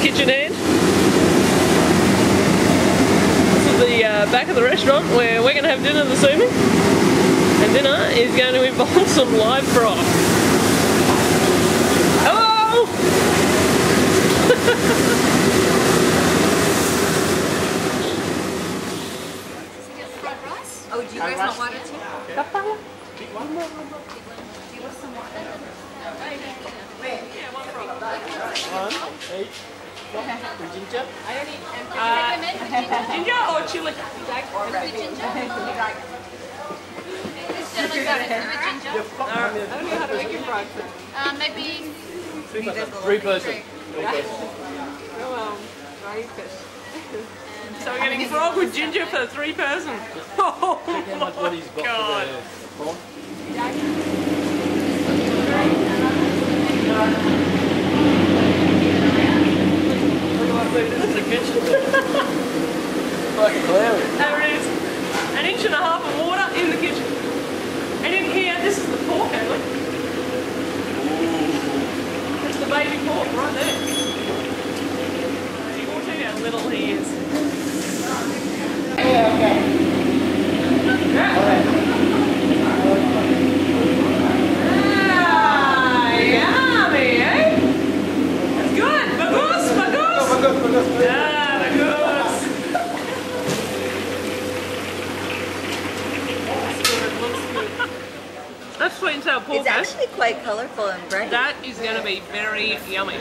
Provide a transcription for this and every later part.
kitchen end. This is the uh, back of the restaurant where we're going to have dinner this evening. And dinner is going to involve some live froth. Hello! Oh, do you guys want water too? Do you want some water? One, eight, with ginger. Uh, ginger or chili? With ginger? This gentleman got it with ginger. I don't know how to make your fried food. Um, maybe Three person. Three person. Oh, um, dry fish. So we're getting frog with ginger for three person. Oh How much what he's my got god. for the prawn? This is the kitchen. Fucking hilarious. There it is. An inch and a half of water in the kitchen. And in here, this is the pork only. That's the baby pork right there. You can see how little he is. Ah, yummy, eh? That's good. Bagus, bagus. Ah, bagus. That's sweet and sour pork. It's eh? actually quite colorful and bright. That is going to be very yummy.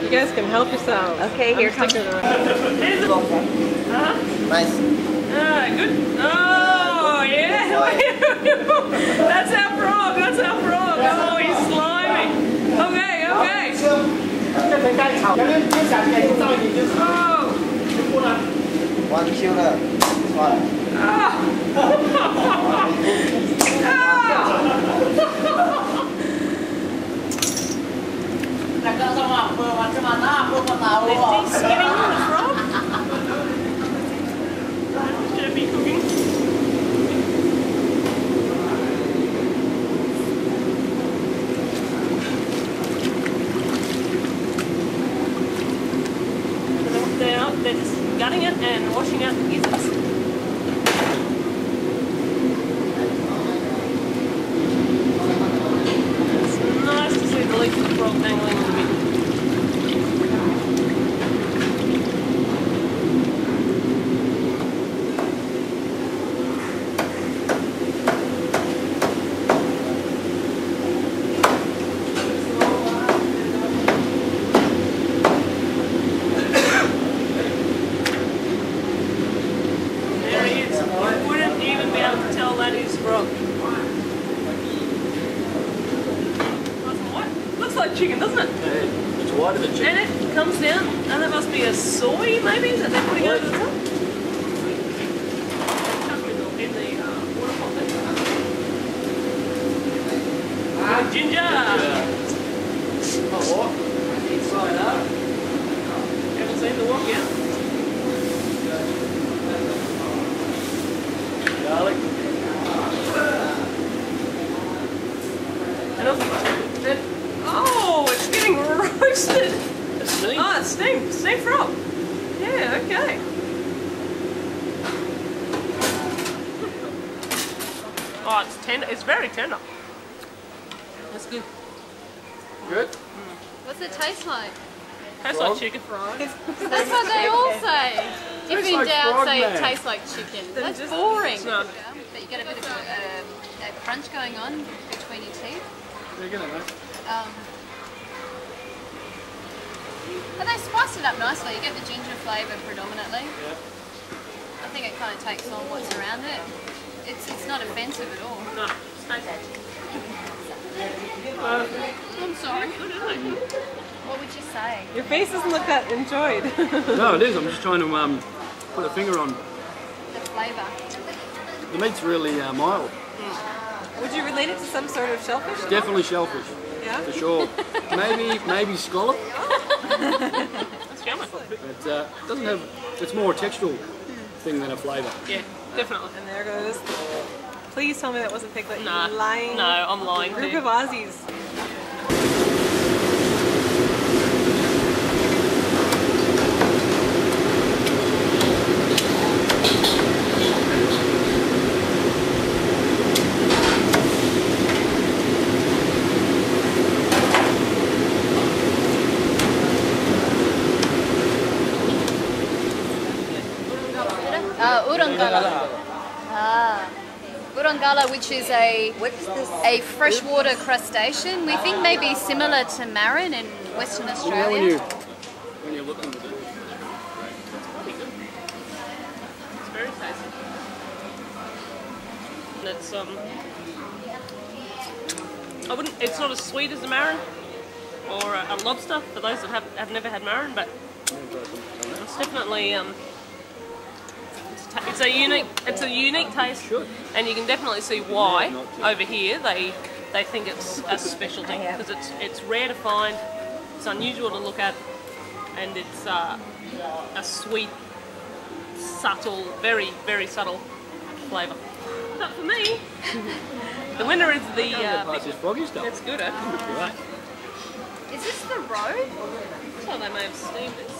You guys can help yourselves. Okay, here I'm comes- sticking. There's a, uh-huh. Nice. Ah, good. Oh, yeah. That's our frog. That's our frog. Oh, he's slimy. Okay, okay. Oh. One killer. One. Is They're, just gutting it and washing out the gizzards. Nice to see the frog dangling in the middle. There he is. You wouldn't even be able to tell that is frog. Nice and white. Looks like chicken, doesn't it? It's whiter than chicken. And it comes down, and that must be a soy, maybe, that they're putting over the top. Comes in the- in the, water pot there. Ah, ginger! Oh, what? Inside out. Haven't seen the walk yet. Garlic. And also, it, oh, it's getting roasted. It's steamed. Oh, it's steamed, steamed frog. Yeah, okay. Oh, it's tender. It's very tender. That's good. Good. What's it taste like? Tastes Frog? like chicken. Fries. That's what they all say. If Tastes in like doubt, frog, say man. it tastes like chicken. That's just- boring. it's not. But you get a bit of a, a, a crunch going on between your teeth. They're gonna know. Um, but they spiced it up nicely. You get the ginger flavour predominantly. Yeah. I think it kind of takes on what's around it. It's it's not offensive at all. No, it's tasty. I'm sorry. Good, isn't it? What would you say? Your face doesn't look that enjoyed. No, it is. I'm just trying to um, put a finger on. The flavour. The meat's really uh, mild. Would you relate it to some sort of shellfish? Definitely shellfish, Yeah? for sure. maybe maybe scallop, That's yummy. but uh, it doesn't have. It's more a textural thing than a flavour. Yeah, definitely. And there goes. Please tell me that wasn't Piglet. Nah. You're lying. No, I'm lying. Group too. of Aussies. Uh, 우렁가라. Burongala, which is a a freshwater crustacean. We think maybe similar to marron in Western You know when you Australia. when you're looking at it. It's very tasty. And it's um, I wouldn't. It's not as sweet as a marron or a, a lobster for those that have, have never had marron, but it's definitely um, it's, a unique. It's a unique taste, and you can definitely see why over here they they think it's a specialty because it's it's rare to find, it's unusual to look at, and it's uh, a sweet subtle, very, very subtle flavour. But for me, the winner is the. Uh, Plus this froggy stuff. it's good, eh? Right. Is this the road? So they may have steamed it.